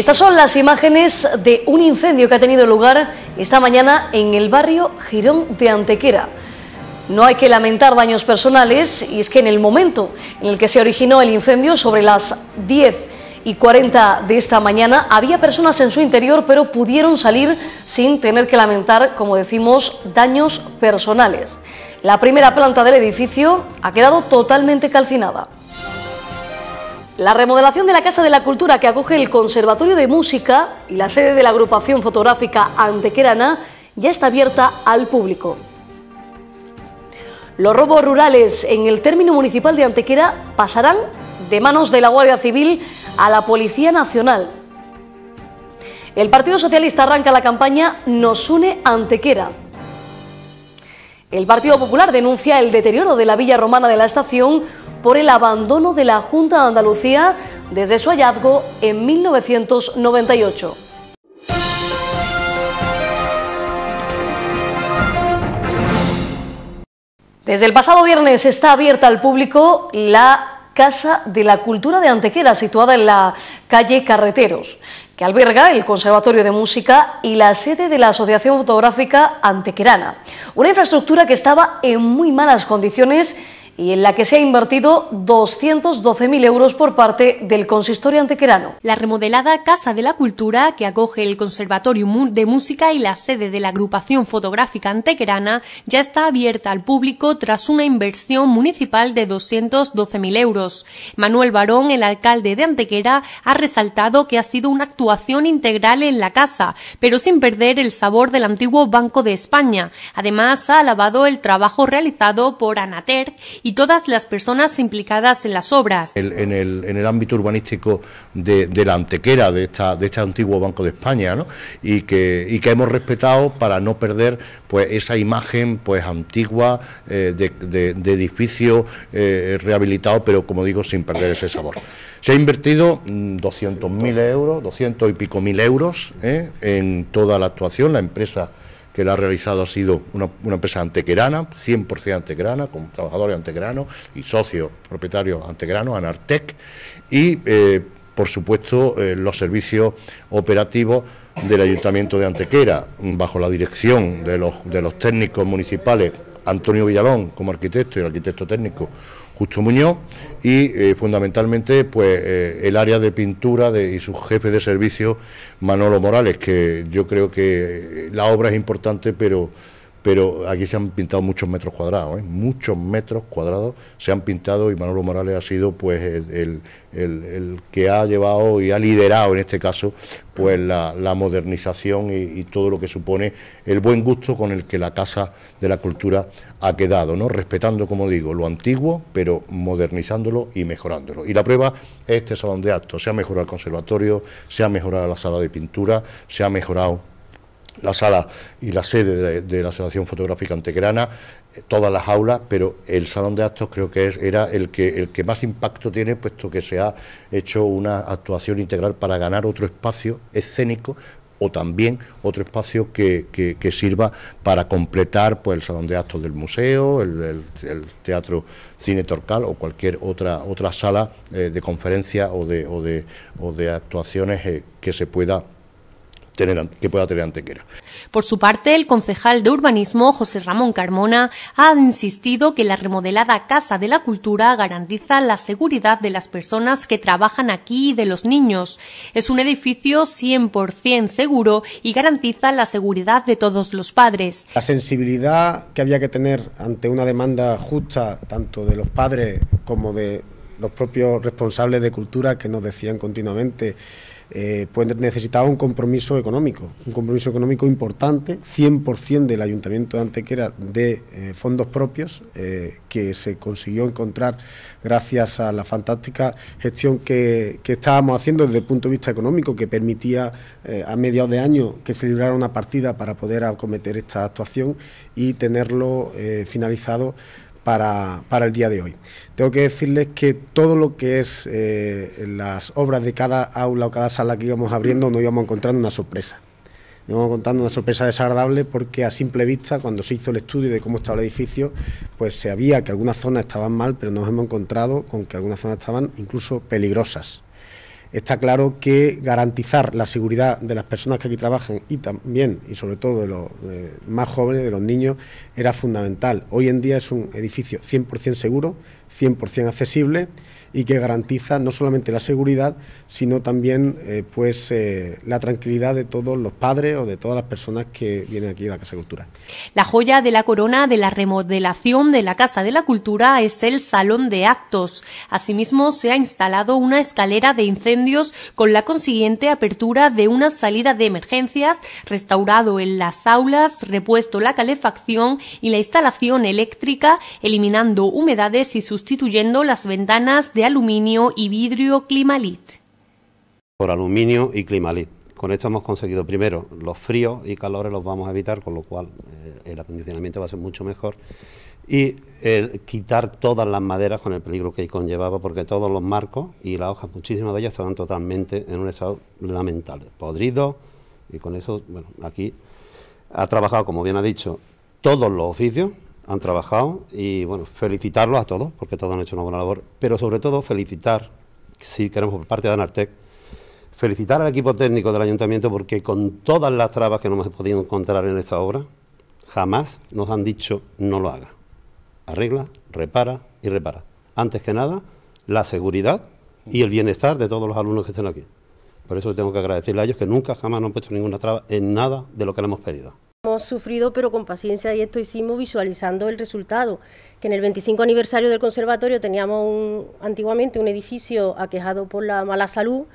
Estas son las imágenes de un incendio que ha tenido lugar esta mañana en el barrio Girón de Antequera. No hay que lamentar daños personales y es que en el momento en el que se originó el incendio, sobre las 10 y 40 de esta mañana, había personas en su interior, pero pudieron salir sin tener que lamentar, como decimos, daños personales. La primera planta del edificio ha quedado totalmente calcinada. La remodelación de la Casa de la Cultura que acoge el Conservatorio de Música y la sede de la agrupación fotográfica Antequerana ya está abierta al público. Los robos rurales en el término municipal de Antequera pasarán de manos de la Guardia Civil a la Policía Nacional. El Partido Socialista arranca la campaña Nos une Antequera. El Partido Popular denuncia el deterioro de la villa romana de la estación por el abandono de la Junta de Andalucía desde su hallazgo en 1998. Desde el pasado viernes está abierta al público la Casa de la Cultura de Antequera, situada en la calle Carreteros, que alberga el Conservatorio de Música y la sede de la Asociación Fotográfica Antequerana. Una infraestructura que estaba en muy malas condiciones y en la que se ha invertido 212.000 euros por parte del consistorio antequerano. La remodelada Casa de la Cultura, que acoge el Conservatorio de Música y la sede de la agrupación fotográfica antequerana, ya está abierta al público tras una inversión municipal de 212.000 euros. Manuel Barón, el alcalde de Antequera, ha resaltado que ha sido una actuación integral en la casa, pero sin perder el sabor del antiguo Banco de España. Además, ha alabado el trabajo realizado por Anater y todas las personas implicadas en las obras. en, el, ámbito urbanístico de, la antequera de, esta, de este antiguo Banco de España, ¿no? y, que, que hemos respetado para no perder pues esa imagen pues antigua eh, de, edificio eh, rehabilitado, pero como digo, sin perder ese sabor. Se ha invertido 200.000 mm, euros, 200 y pico mil euros ¿eh? en toda la actuación. La empresa que la ha realizado ha sido una, empresa antequerana, 100% antequerana, con trabajadores antequeranos y socios propietarios antequeranos, Anartec, y eh, por supuesto eh, los servicios operativos del Ayuntamiento de Antequera, bajo la dirección de los, técnicos municipales Antonio Villalón como arquitecto y arquitecto técnico Justo Muñoz y eh, fundamentalmente pues eh, el área de pintura y su jefe de servicio Manolo Morales, que yo creo que la obra es importante, pero pero aquí se han pintado muchos metros cuadrados, ¿eh? muchos metros cuadrados se han pintado y Manolo Morales ha sido pues el, que ha llevado y ha liderado en este caso pues la, modernización y, todo lo que supone el buen gusto con el que la Casa de la Cultura ha quedado, ¿no? respetando, como digo, lo antiguo, pero modernizándolo y mejorándolo. Y la prueba es este salón de actos, se ha mejorado el conservatorio, se ha mejorado la sala de pintura, se ha mejorado la sala y la sede de, la Asociación Fotográfica Antegrana, eh, todas las aulas, pero el salón de actos creo que es, era el que, el que más impacto tiene, puesto que se ha hecho una actuación integral para ganar otro espacio escénico o también otro espacio que, sirva para completar pues, el salón de actos del museo, el, teatro Cine Torcal o cualquier otra, otra sala eh, de conferencia o de, o de, o de actuaciones eh, que se pueda que pueda tener Antequera. Por su parte, el concejal de urbanismo, José Ramón Carmona, ha insistido que la remodelada Casa de la Cultura garantiza la seguridad de las personas que trabajan aquí y de los niños. Es un edificio 100% seguro y garantiza la seguridad de todos los padres. La sensibilidad que había que tener ante una demanda justa, tanto de los padres como de los propios responsables de cultura que nos decían continuamente eh, pues necesitaba un compromiso económico, un compromiso económico importante, 100% del Ayuntamiento de Antequera de eh, fondos propios, eh, que se consiguió encontrar gracias a la fantástica gestión que, estábamos haciendo desde el punto de vista económico, que permitía a mediados de año que se librara una partida para poder acometer esta actuación y tenerlo finalizado para, el día de hoy. Tengo que decirles que todo lo que es eh, las obras de cada aula o cada sala que íbamos abriendo nos íbamos encontrando una sorpresa. Nos íbamos encontrando una sorpresa desagradable porque a simple vista, cuando se hizo el estudio de cómo estaba el edificio, pues se había que algunas zonas estaban mal, pero nos hemos encontrado con que algunas zonas estaban incluso peligrosas. Está claro que garantizar la seguridad de las personas que aquí trabajan y también, y sobre todo de los más jóvenes, de los niños, era fundamental. Hoy en día es un edificio 100% seguro, 100% accesible y que garantiza no solamente la seguridad, sino también eh, pues eh, la tranquilidad de todos los padres o de todas las personas que vienen aquí a la Casa de Cultura. La joya de la corona de la remodelación de la Casa de la Cultura es el Salón de Actos. Asimismo, se ha instalado una escalera de incendios con la consiguiente apertura de una salida de emergencias, restaurado en las aulas, repuesto la calefacción y la instalación eléctrica, eliminando humedades y sustituyendo las ventanas de aluminio y vidrio Climalit. Por aluminio y Climalit. Con esto hemos conseguido primero los fríos y calores los vamos a evitar, con lo cual eh, el acondicionamiento va a ser mucho mejor. Y el quitar todas las maderas con el peligro que conllevaba, porque todos los marcos y las hojas, muchísimas de ellas estaban totalmente en un estado lamentable, podridos, y con eso, bueno, aquí ha trabajado, como bien ha dicho, todos los oficios, han trabajado y bueno, felicitarlos a todos, porque todos han hecho una buena labor, pero sobre todo felicitar, si queremos por parte de Anartec, felicitar al equipo técnico del ayuntamiento porque con todas las trabas que no hemos podido encontrar en esta obra, jamás nos han dicho no lo haga. Arregla, repara y repara. Antes que nada, la seguridad y el bienestar de todos los alumnos que estén aquí. Por eso tengo que agradecerle a ellos que nunca jamás nos han puesto ninguna traba en nada de lo que le hemos pedido. Hemos sufrido, pero con paciencia, y esto hicimos visualizando el resultado, que en el 25 aniversario del conservatorio teníamos antiguamente un edificio aquejado por la mala salud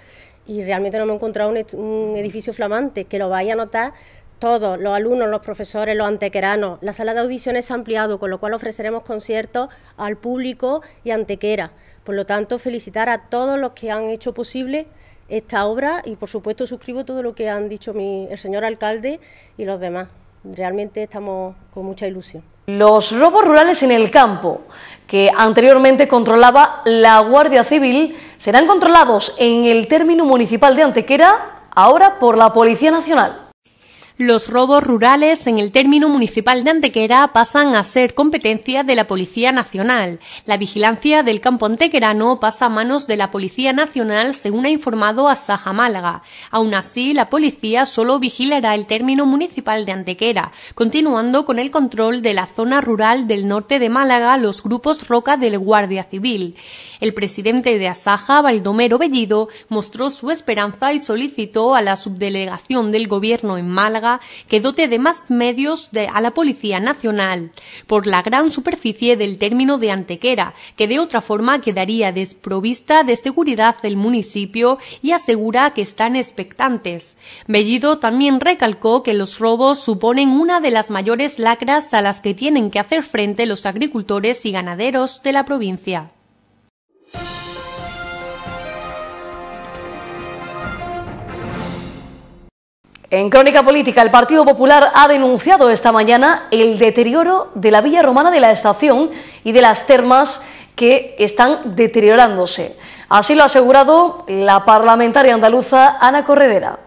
y realmente no hemos encontrado un, edificio flamante, que lo vaya a notar todos, los alumnos, los profesores, los antequeranos. La sala de audiciones se ha ampliado, con lo cual ofreceremos conciertos al público y antequera. Por lo tanto, felicitar a todos los que han hecho posible esta obra y por supuesto suscribo todo lo que han dicho el señor alcalde y los demás. Realmente estamos con mucha ilusión. Los robos rurales en el campo, que anteriormente controlaba la Guardia Civil, serán controlados en el término municipal de Antequera, ahora por la Policía Nacional. Los robos rurales en el término municipal de Antequera pasan a ser competencia de la Policía Nacional. La vigilancia del campo antequerano pasa a manos de la Policía Nacional, según ha informado a Saja Málaga. Aún así, la policía solo vigilará el término municipal de Antequera, continuando con el control de la zona rural del norte de Málaga, los grupos Roca del Guardia Civil. El presidente de Asaja, Baldomero Bellido, mostró su esperanza y solicitó a la subdelegación del Gobierno en Málaga que dote de más medios a la Policía Nacional por la gran superficie del término de Antequera, que de otra forma quedaría desprovista de seguridad del municipio y asegura que están expectantes. Bellido también recalcó que los robos suponen una de las mayores lacras a las que tienen que hacer frente los agricultores y ganaderos de la provincia. En Crónica Política, el Partido Popular ha denunciado esta mañana el deterioro de la villa romana de la estación y de las termas que están deteriorándose. Así lo ha asegurado la parlamentaria andaluza Ana Corredera.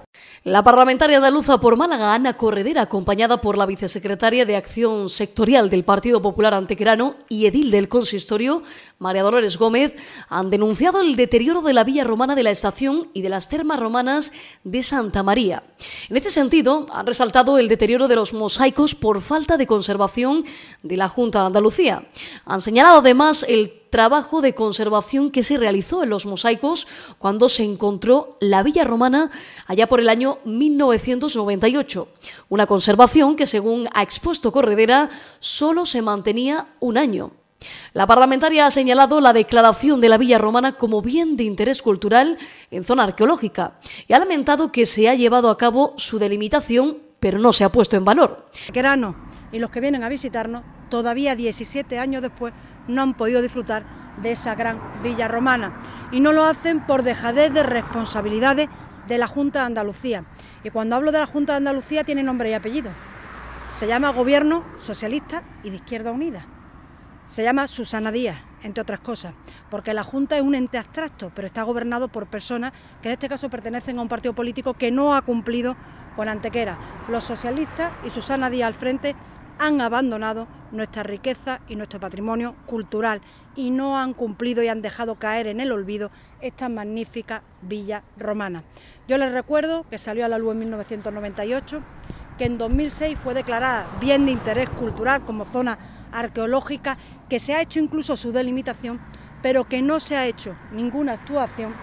La parlamentaria andaluza por Málaga, Ana Corredera, acompañada por la vicesecretaria de Acción Sectorial del Partido Popular Antequerano y edil del consistorio, María Dolores Gómez, han denunciado el deterioro de la villa romana de la estación y de las termas romanas de Santa María. En este sentido, han resaltado el deterioro de los mosaicos por falta de conservación de la Junta de Andalucía. Han señalado además el trabajo de conservación que se realizó en los mosaicos cuando se encontró la villa romana allá por el año 1998. Una conservación que, según ha expuesto Corredera, solo se mantenía un año. La parlamentaria ha señalado la declaración de la villa romana como bien de interés cultural en zona arqueológica y ha lamentado que se ha llevado a cabo su delimitación, pero no se ha puesto en valor. Querano y los que vienen a visitarnos, todavía 17 años después, no han podido disfrutar de esa gran villa romana y no lo hacen por dejadez de responsabilidades de la Junta de Andalucía. Y cuando hablo de la Junta de Andalucía tiene nombre y apellido. Se llama Gobierno Socialista y de Izquierda Unida. Se llama Susana Díaz, entre otras cosas, porque la Junta es un ente abstracto, pero está gobernado por personas que en este caso pertenecen a un partido político que no ha cumplido con Antequera. Los socialistas y Susana Díaz al frente han abandonado nuestra riqueza y nuestro patrimonio cultural y no han cumplido y han dejado caer en el olvido esta magnífica villa romana. Yo les recuerdo que salió a la luz en 1998, que en 2006 fue declarada bien de interés cultural como zona arqueológica, que se ha hecho incluso su delimitación, pero que no se ha hecho ninguna actuación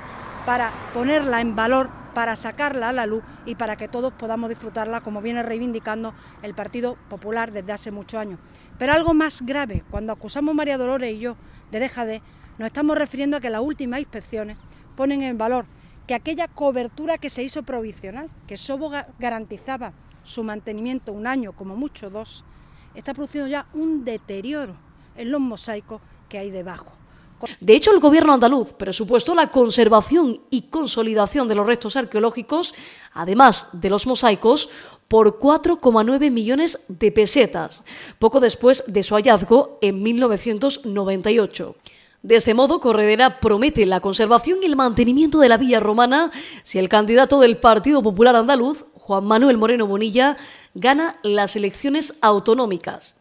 para ponerla en valor para sacarla a la luz y para que todos podamos disfrutarla como viene reivindicando el Partido Popular desde hace muchos años. Pero algo más grave, cuando acusamos María Dolores y yo de de, nos estamos refiriendo a que las últimas inspecciones ponen en valor que aquella cobertura que se hizo provisional, que solo garantizaba su mantenimiento un año, como mucho dos, está produciendo ya un deterioro en los mosaicos que hay debajo. De hecho, el gobierno andaluz presupuestó la conservación y consolidación de los restos arqueológicos, además de los mosaicos, por 4,9 millones de pesetas, poco después de su hallazgo en 1998. De este modo, Corredera promete la conservación y el mantenimiento de la villa romana si el candidato del Partido Popular Andaluz, Juan Manuel Moreno Bonilla, gana las elecciones autonómicas.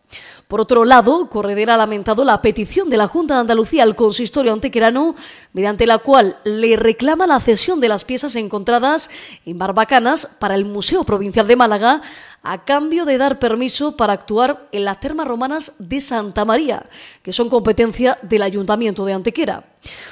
Por otro lado, Corredera ha lamentado la petición de la Junta de Andalucía al consistorio antequerano, mediante la cual le reclama la cesión de las piezas encontradas en Barbacanas para el Museo Provincial de Málaga, a cambio de dar permiso para actuar en las termas romanas de Santa María, que son competencia del Ayuntamiento de Antequera.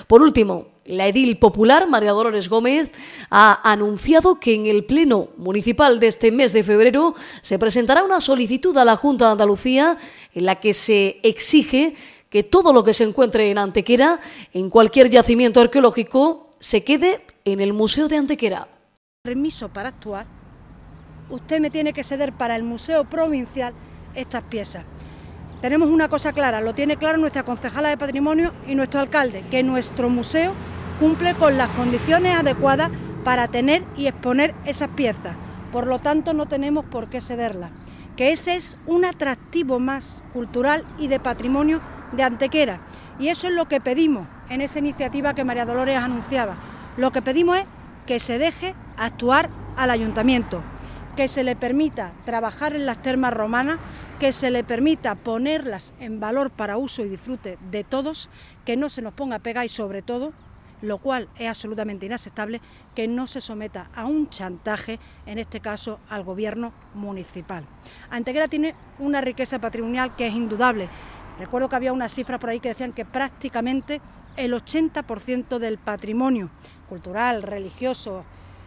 Por último, la edil popular, María Dolores Gómez, ha anunciado que en el Pleno Municipal de este mes de febrero se presentará una solicitud a la Junta de Andalucía en la que se exige que todo lo que se encuentre en Antequera, en cualquier yacimiento arqueológico, se quede en el Museo de Antequera. Permiso para actuar, usted me tiene que ceder para el Museo Provincial estas piezas. Tenemos una cosa clara, lo tiene claro nuestra concejala de patrimonio y nuestro alcalde, que nuestro museo cumple con las condiciones adecuadas para tener y exponer esas piezas. Por lo tanto, no tenemos por qué cederlas. Que ese es un atractivo más cultural y de patrimonio de Antequera. Y eso es lo que pedimos en esa iniciativa que María Dolores anunciaba. Lo que pedimos es que se deje actuar al ayuntamiento, que se le permita trabajar en las termas romanas que se le permita ponerlas en valor para uso y disfrute de todos, que no se nos ponga pega y sobre todo, lo cual es absolutamente inaceptable, que no se someta a un chantaje, en este caso al gobierno municipal. Antequera tiene una riqueza patrimonial que es indudable. Recuerdo que había unas cifras por ahí que decían que prácticamente el 80% del patrimonio cultural, religioso,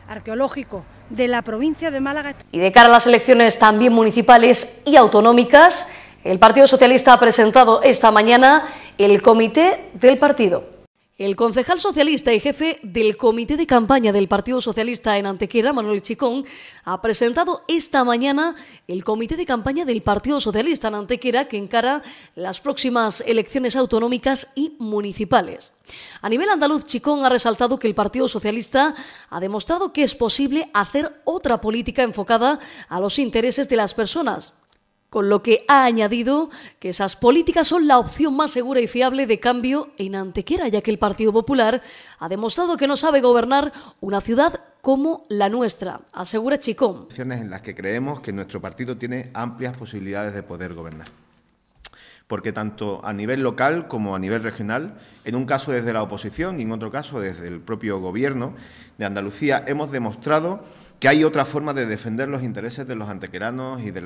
arqueológico de la provincia de Málaga. Y de cara a las elecciones también municipales y autonómicas, el Partido Socialista ha presentado esta mañana el comité del partido. El concejal socialista y jefe del comité de campaña del Partido Socialista en Antequera, Manuel Chicón, ha presentado esta mañana el comité de campaña del Partido Socialista en Antequera que encara las próximas elecciones autonómicas y municipales. A nivel andaluz, Chicón ha resaltado que el Partido Socialista ha demostrado que es posible hacer otra política enfocada a los intereses de las personas con lo que ha añadido que esas políticas son la opción más segura y fiable de cambio en Antequera, ya que el Partido Popular ha demostrado que no sabe gobernar una ciudad como la nuestra, asegura Chicón. En las que creemos que nuestro partido tiene amplias posibilidades de poder gobernar porque tanto a nivel local como a nivel regional, en un caso desde la oposición y en otro caso desde el propio Gobierno de Andalucía, hemos demostrado que hay otra forma de defender los intereses de los antequeranos y de,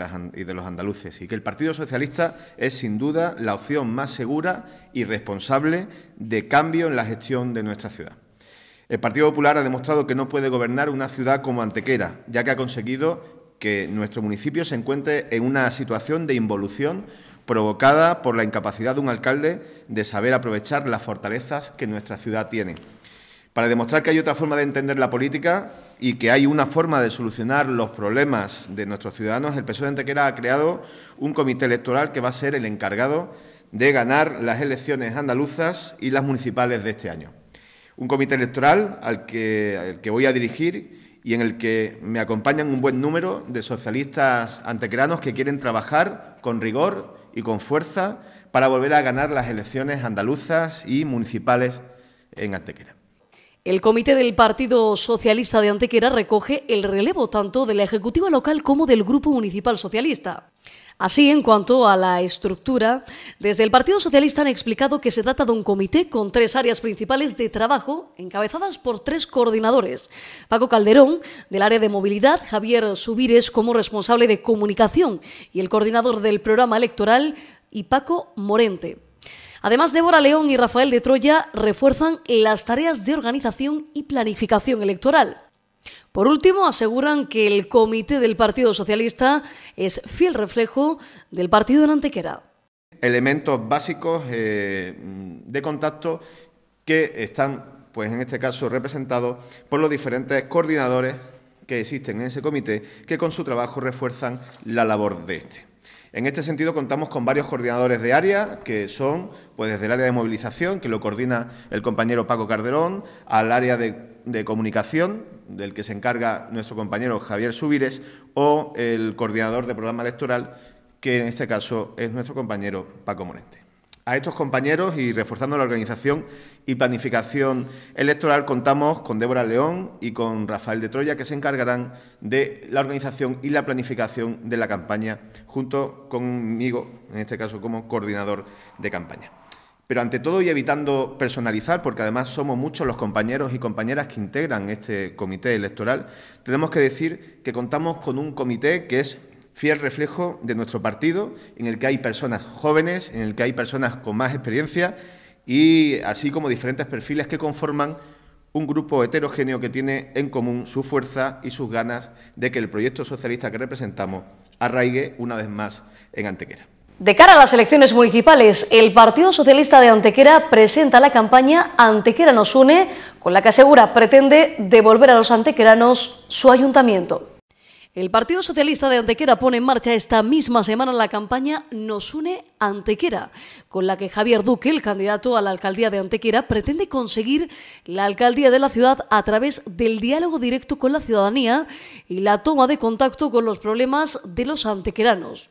los andaluces y que el Partido Socialista es sin duda la opción más segura y responsable de cambio en la gestión de nuestra ciudad. El Partido Popular ha demostrado que no puede gobernar una ciudad como Antequera, ya que ha conseguido que nuestro municipio se encuentre en una situación de involución provocada por la incapacidad de un alcalde de saber aprovechar las fortalezas que nuestra ciudad tiene. Para demostrar que hay otra forma de entender la política y que hay una forma de solucionar los problemas de nuestros ciudadanos, el PSOE de Antequera ha creado un comité electoral que va a ser el encargado de ganar las elecciones andaluzas y las municipales de este año. Un comité electoral al que, que voy a dirigir y en el que me acompañan un buen número de socialistas antequeranos que quieren trabajar con rigor y con fuerza para volver a ganar las elecciones andaluzas y municipales en Antequera. El comité del Partido Socialista de Antequera recoge el relevo tanto de la Ejecutiva local como del Grupo Municipal Socialista. Así, en cuanto a la estructura, desde el Partido Socialista han explicado que se trata de un comité con tres áreas principales de trabajo, encabezadas por tres coordinadores. Paco Calderón, del área de movilidad, Javier Subires como responsable de comunicación y el coordinador del programa electoral, y Paco Morente. Además, Débora León y Rafael de Troya refuerzan las tareas de organización y planificación electoral. Por último, aseguran que el comité del Partido Socialista es fiel reflejo del partido de Antequera. Elementos básicos eh, de contacto que están, pues en este caso, representados por los diferentes coordinadores que existen en ese comité, que con su trabajo refuerzan la labor de este. En este sentido, contamos con varios coordinadores de área, que son, pues desde el área de movilización, que lo coordina el compañero Paco Carderón, al área de, comunicación, del que se encarga nuestro compañero Javier Subires, o el coordinador de programa electoral, que en este caso es nuestro compañero Paco Morente. A estos compañeros y reforzando la organización y planificación electoral contamos con Débora León y con Rafael de Troya que se encargarán de la organización y la planificación de la campaña junto conmigo, en este caso como coordinador de campaña. Pero ante todo y evitando personalizar, porque además somos muchos los compañeros y compañeras que integran este comité electoral, tenemos que decir que contamos con un comité que es fiel reflejo de nuestro partido, en el que hay personas jóvenes, en el que hay personas con más experiencia y así como diferentes perfiles que conforman un grupo heterogéneo que tiene en común su fuerza y sus ganas de que el proyecto socialista que representamos arraigue una vez más en Antequera. De cara a las elecciones municipales, el Partido Socialista de Antequera presenta la campaña Antequera nos une, con la que asegura pretende devolver a los antequeranos su ayuntamiento. El Partido Socialista de Antequera pone en marcha esta misma semana la campaña Nos une Antequera, con la que Javier Duque, el candidato a la alcaldía de Antequera, pretende conseguir la alcaldía de la ciudad a través del diálogo directo con la ciudadanía y la toma de contacto con los problemas de los antequeranos.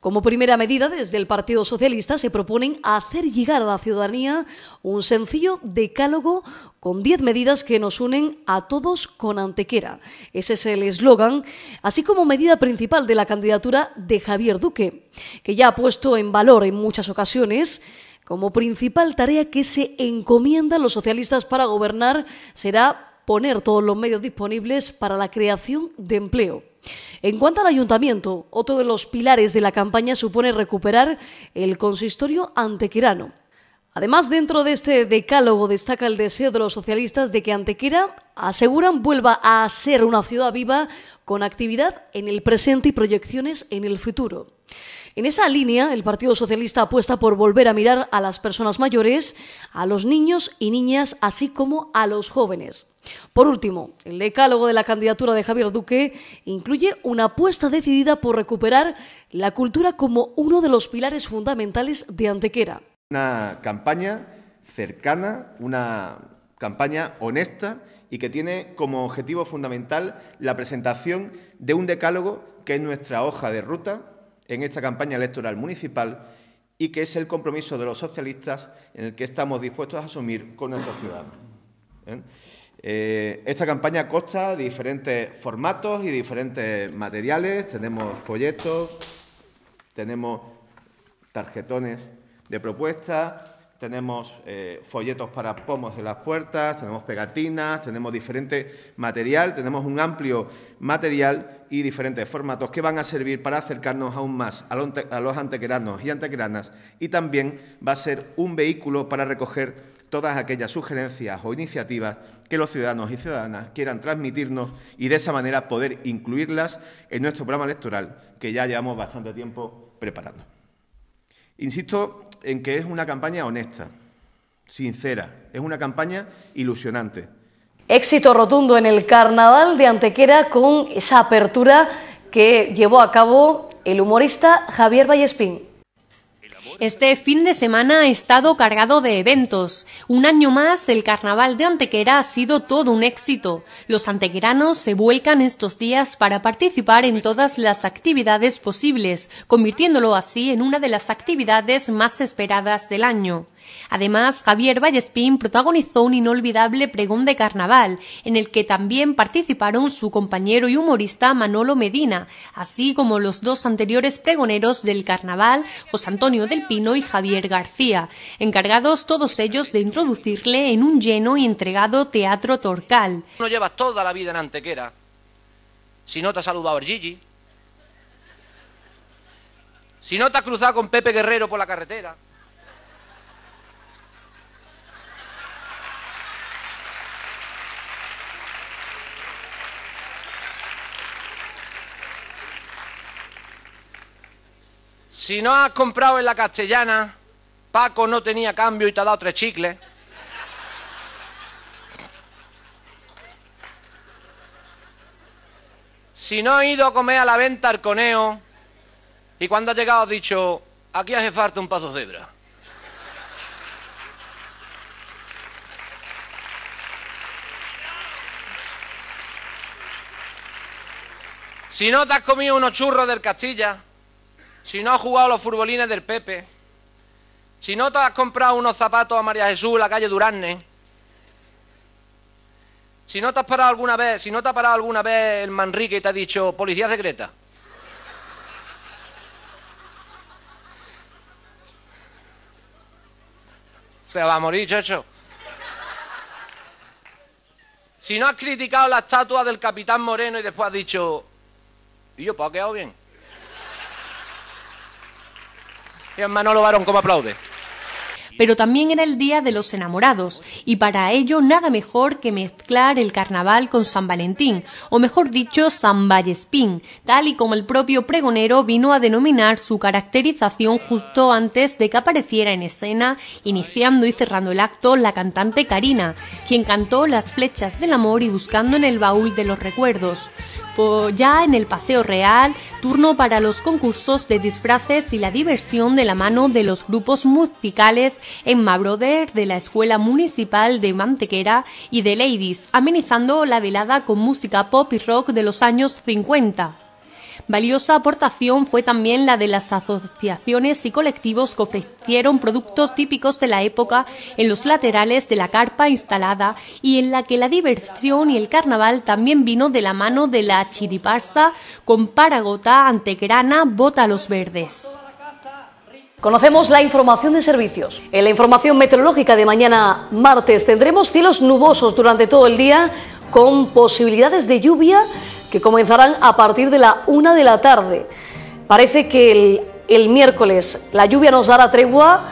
Como primera medida, desde el Partido Socialista se proponen hacer llegar a la ciudadanía un sencillo decálogo con 10 medidas que nos unen a todos con Antequera. Ese es el eslogan, así como medida principal de la candidatura de Javier Duque, que ya ha puesto en valor en muchas ocasiones como principal tarea que se encomienda los socialistas para gobernar será poner todos los medios disponibles para la creación de empleo. En cuanto al ayuntamiento, otro de los pilares de la campaña supone recuperar el consistorio antequerano. Además, dentro de este decálogo destaca el deseo de los socialistas de que Antequera, aseguran, vuelva a ser una ciudad viva con actividad en el presente y proyecciones en el futuro. En esa línea, el Partido Socialista apuesta por volver a mirar a las personas mayores, a los niños y niñas, así como a los jóvenes. Por último, el decálogo de la candidatura de Javier Duque incluye una apuesta decidida por recuperar la cultura como uno de los pilares fundamentales de Antequera. Una campaña cercana, una campaña honesta y que tiene como objetivo fundamental la presentación de un decálogo que es nuestra hoja de ruta en esta campaña electoral municipal y que es el compromiso de los socialistas en el que estamos dispuestos a asumir con nuestros ciudadanos. ¿eh? Eh, esta campaña consta de diferentes formatos y diferentes materiales. Tenemos folletos, tenemos tarjetones de propuestas, tenemos eh, folletos para pomos de las puertas, tenemos pegatinas, tenemos diferente material, tenemos un amplio material y diferentes formatos que van a servir para acercarnos aún más a los antequeranos y antequeranas y también va a ser un vehículo para recoger todas aquellas sugerencias o iniciativas que los ciudadanos y ciudadanas quieran transmitirnos y de esa manera poder incluirlas en nuestro programa electoral que ya llevamos bastante tiempo preparando. Insisto en que es una campaña honesta, sincera, es una campaña ilusionante. Éxito rotundo en el carnaval de Antequera con esa apertura que llevó a cabo el humorista Javier Vallespín. Este fin de semana ha estado cargado de eventos. Un año más, el carnaval de Antequera ha sido todo un éxito. Los antequeranos se vuelcan estos días para participar en todas las actividades posibles, convirtiéndolo así en una de las actividades más esperadas del año. Además, Javier Vallespín protagonizó un inolvidable pregón de carnaval, en el que también participaron su compañero y humorista Manolo Medina, así como los dos anteriores pregoneros del carnaval, José Antonio del Pino y Javier García, encargados todos ellos de introducirle en un lleno y entregado teatro torcal. No llevas toda la vida en Antequera. Si no te ha saludado Gigi. Si no te has cruzado con Pepe Guerrero por la carretera. Si no has comprado en la castellana, Paco no tenía cambio y te ha dado tres chicles. Si no has ido a comer a la venta al coneo y cuando has llegado has dicho, aquí hace falta un paso cebra. Si no te has comido unos churros del Castilla, si no has jugado los furbolines del Pepe, si no te has comprado unos zapatos a María Jesús en la calle Duranne, si no te has parado alguna vez, si no te ha parado alguna vez el Manrique y te ha dicho policía secreta. Pero va a morir, chocho. Si no has criticado la estatua del capitán Moreno y después has dicho, y yo, pues ha quedado bien. Manolo Varón, ¿cómo aplaude? pero también era el Día de los Enamorados, y para ello nada mejor que mezclar el carnaval con San Valentín, o mejor dicho, San Vallespín, tal y como el propio pregonero vino a denominar su caracterización justo antes de que apareciera en escena, iniciando y cerrando el acto la cantante Karina, quien cantó Las flechas del amor y buscando en el baúl de los recuerdos ya en el Paseo Real, turno para los concursos de disfraces y la diversión de la mano de los grupos musicales en Mabroder de la Escuela Municipal de Mantequera y de Ladies, amenizando la velada con música pop y rock de los años 50. Valiosa aportación fue también la de las asociaciones y colectivos que ofrecieron productos típicos de la época en los laterales de la carpa instalada y en la que la diversión y el carnaval también vino de la mano de la chiriparsa con paragota, antegrana, bota los verdes. Conocemos la información de servicios. En la información meteorológica de mañana martes tendremos cielos nubosos durante todo el día con posibilidades de lluvia que comenzarán a partir de la una de la tarde. Parece que el, miércoles la lluvia nos dará tregua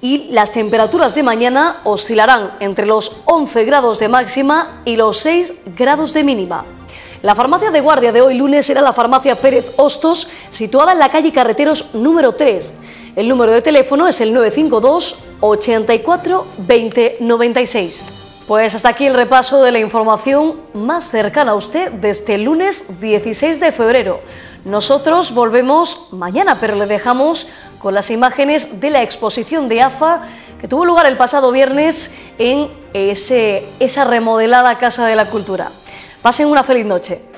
y las temperaturas de mañana oscilarán entre los 11 grados de máxima y los 6 grados de mínima. La farmacia de guardia de hoy lunes era la farmacia Pérez Hostos, situada en la calle Carreteros número 3. El número de teléfono es el 952 84 20 96. Pues hasta aquí el repaso de la información más cercana a usted desde el este lunes 16 de febrero. Nosotros volvemos mañana, pero le dejamos con las imágenes de la exposición de AFA que tuvo lugar el pasado viernes en esa remodelada Casa de la Cultura. Pasen una feliz noche.